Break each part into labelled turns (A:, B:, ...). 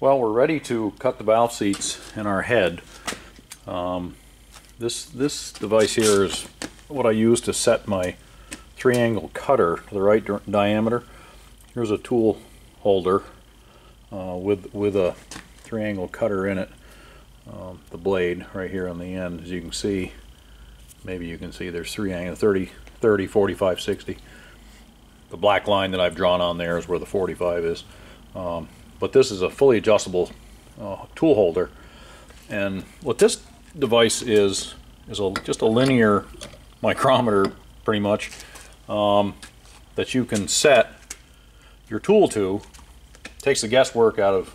A: Well, we're ready to cut the valve seats in our head. Um, this, this device here is what I use to set my three-angle cutter to the right diameter. Here's a tool holder uh, with, with a three-angle cutter in it. Um, the blade right here on the end, as you can see, maybe you can see there's three angle 30, 30, 45, 60. The black line that I've drawn on there is where the 45 is. Um, but this is a fully adjustable uh, tool holder. And what this device is is a, just a linear micrometer pretty much um, that you can set your tool to. Takes the guesswork out of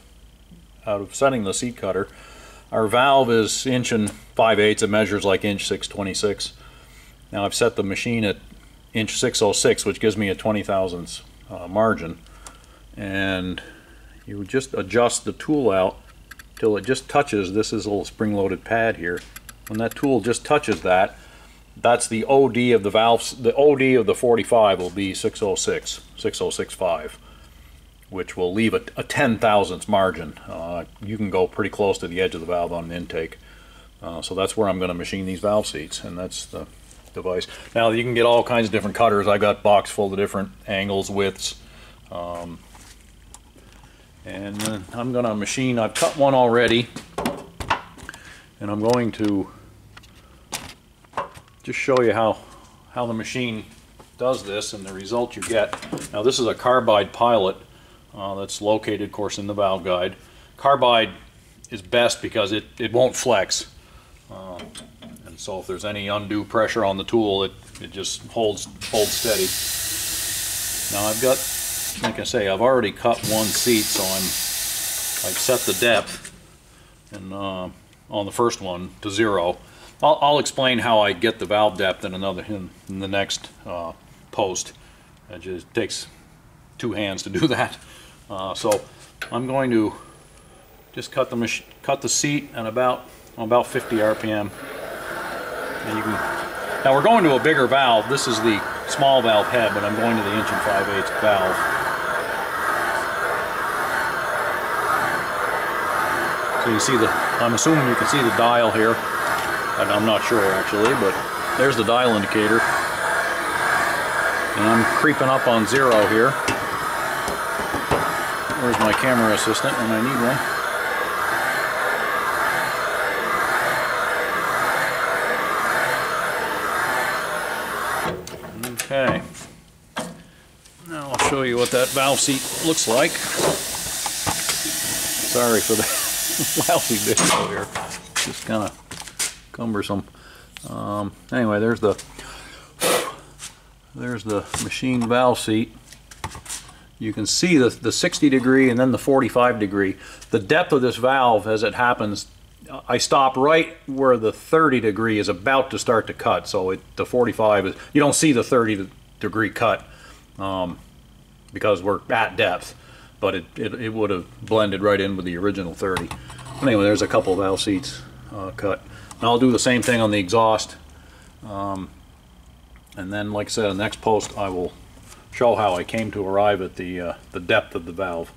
A: out of setting the seat cutter. Our valve is inch and 5 eighths. It measures like inch 626 now I've set the machine at inch 606 which gives me a 20 thousandths uh, margin. And you just adjust the tool out till it just touches this is a little spring-loaded pad here. When that tool just touches that that's the OD of the valve the OD of the 45 will be 606 6065 which will leave a, a 10 thousandths margin. Uh, you can go pretty close to the edge of the valve on an intake. Uh, so that's where I'm going to machine these valve seats and that's the device. Now you can get all kinds of different cutters. I've got box full of different angles widths. Um, and I'm going to machine, I've cut one already, and I'm going to just show you how, how the machine does this and the result you get. Now this is a carbide pilot uh, that's located, of course, in the valve guide. Carbide is best because it, it won't flex. Uh, and so if there's any undue pressure on the tool, it, it just holds, holds steady. Now I've got like I say, I've already cut one seat, so I'm I've set the depth and uh, on the first one to zero. I'll, I'll, explain how I get the valve depth in another in, in the next uh, post. It just takes two hands to do that. Uh, so I'm going to just cut the cut the seat at about about 50 RPM. And you can now we're going to a bigger valve. This is the small valve head, but I'm going to the inch and 5 8 valve. So you see the, I'm assuming you can see the dial here. And I'm not sure actually, but there's the dial indicator. And I'm creeping up on zero here. Where's my camera assistant when I need one? Okay. Now I'll show you what that valve seat looks like. Sorry for that. lousy video here. Just kind of cumbersome. Um, anyway, there's the there's the machine valve seat. You can see the, the 60 degree and then the 45 degree. The depth of this valve as it happens, I stop right where the 30 degree is about to start to cut. So it, the 45 is, you don't see the 30 degree cut um, because we're at depth but it, it, it, would have blended right in with the original 30. Anyway, there's a couple valve seats uh, cut. And I'll do the same thing on the exhaust. Um, and then, like I said, in the next post, I will show how I came to arrive at the, uh, the depth of the valve.